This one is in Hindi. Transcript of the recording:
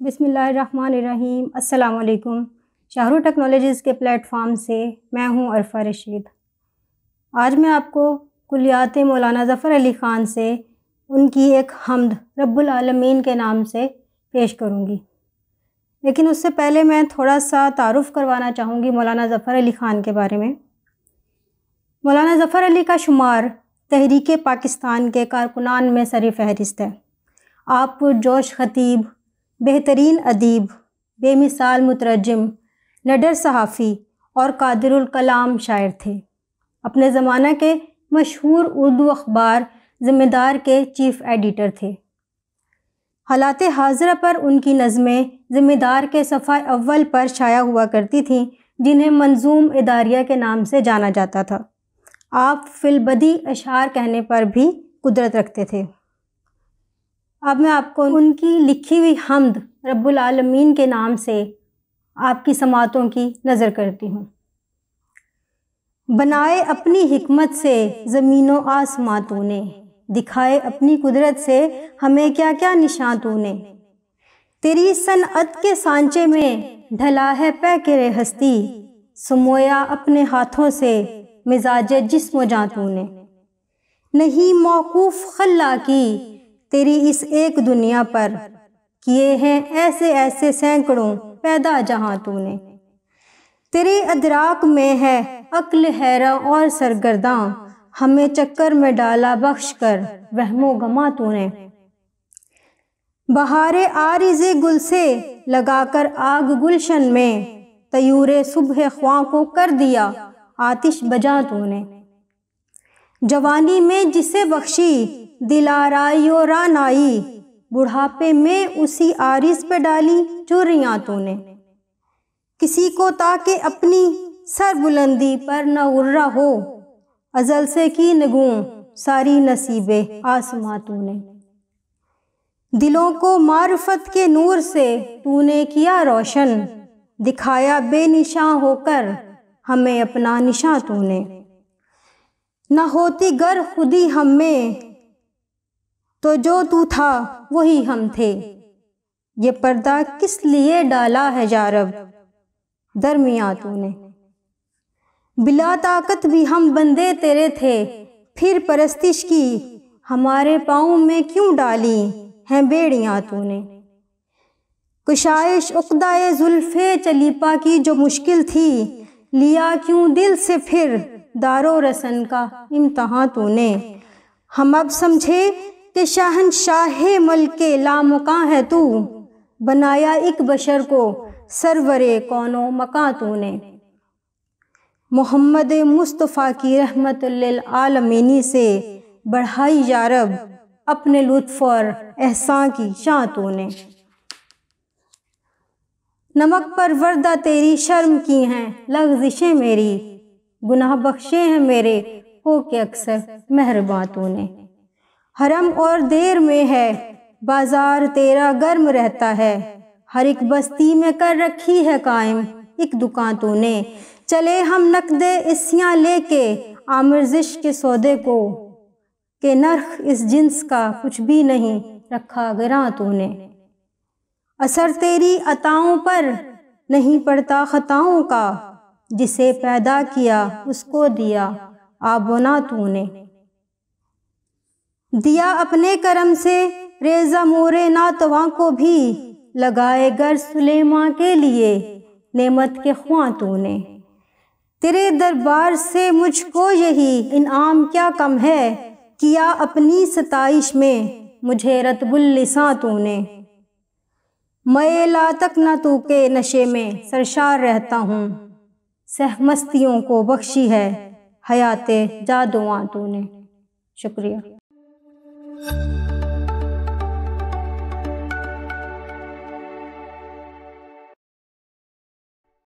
बिसमीम अल्लाम शाहरू टेक्नोलॉजीज़ के प्लेटफॉर्म से मैं हूँ अरफा रशीद। आज मैं आपको कुलियात मौलाना ज़फ़र अली ख़ान से उनकी एक हमद रब्बुल के नाम से पेश करूँगी। लेकिन उससे पहले मैं थोड़ा सा तारुफ़ करवाना चाहूँगी मौलाना ज़फ़र अली ख़ान के बारे में। मौलाना ज़फ़र अली का शुमार तहरीक पाकिस्तान के कारकुनान में सर फहरिस्त है। आप जोश ख़तीब, बेहतरीन अदीब, बेमिसाल मुतरजम नडर सहाफ़ी और कादिरुल कलाम शायर थे। अपने ज़माना के मशहूर उर्दू अखबार ज़िम्मेदार के चीफ़ एडिटर थे। हालात हाजरा पर उनकी नज़में ज़िम्मेदार के सफ़ा अव्वल पर शाया हुआ करती थीं, जिन्हें मंजूम इदारिया के नाम से जाना जाता था। आप फिलबदी अशार कहने पर भी कुदरत रखते थे। अब मैं आपको उनकी लिखी हुई हमद रब्बुल आलमीन के नाम से आपकी समातों की नज़र करती हूँ। बनाए अपनी हिकमत से ज़मीनों आसमां तूने दिखाए अपनी कुदरत से हमें क्या क्या निशान तूने तेरी सनअत के सांचे में ढला है पैकेरे हस्ती, समोया अपने हाथों से मिजाज जिसम जा तूने। नहीं मौकूफ़ खल्ला की तेरी इस एक दुनिया पर किए हैं ऐसे ऐसे सैकड़ों पैदा जहाँ तूने। तेरे अदराक में है अक्ल, हैरा और सरगर्दा, हमें चक्कर में डाला बख्श कर वहमो गमा तूने। बहारे आरिजे गुल से लगाकर आग गुलशन में, तयूरे सुबह ख्वा को कर दिया आतिश बजा तूने। जवानी में जिसे बख्शी, दिलाराई और रानाई, बुढ़ापे में उसी आरिस पे डाली चोरियाँ तूने। किसी को ताके अपनी सर बुलंदी पर न उर्रा हो, अजल से की नगू सारी नसीबे आसमां तूने। दिलों को मार्फत के नूर से तूने किया रोशन, दिखाया बेनिशां होकर हमें अपना निशा तूने। न होती गर खुदी हमें तो जो तू था वही हम थे। ये पर्दा किस लिए डाला है जारब? दरमिया तूने। बिला ताकत भी हम बंदे तेरे थे, फिर परस्तिश की, हमारे पाँव में क्यों डाली हैं बेड़ियाँ तूने? कुशाइश उकदाए जुल्फे चलीपा की जो मुश्किल थी लिया क्यों दिल से फिर? दारो रसन का इम्तहान तूने। हम अब समझे कि शहनशाह मल के लामुका है तू। बनाया एक बशर को सरवरे कौनो मका तूने। मोहम्मद मुस्तफ़ा की रहमत आलमीनी से बढ़ाई यारब अपने लुत्फ और एहसान की शाह तूने। नमक पर वर्दा तेरी शर्म की हैं लफ्जिशें मेरी। गुनाह बख्शे हैं मेरे, हो के अक्सर मेहरबा तूने। हरम और देर में है, बाज़ार तेरा गर्म रहता है। हर एक बस्ती में कर रखी है कायम, एक दुकान तूने। चले हम नकदे इसियाँ लेके आमर्जिश के सौदे को। के नर्ख इस जिन्स का कुछ भी नहीं, रखा गिरा तूने। असर तेरी अताओं पर नहीं पड़ता खताओं का, जिसे पैदा किया उसको दिया आबोना तूने। दिया अपने करम से, रेजा मोरे नातवा को भी, लगाए गर सुलेमा के लिए नेमत के ख्वा तूने। तेरे दरबार से मुझको यही इनाम क्या कम है, किया अपनी सताइश में मुझे रतबुल्लिसा तूने। मैं ला तक न तू के नशे में सरशार रहता हूँ सहमस्तियों को बख्शी है हयाते जादुआ तूने शुक्रिया.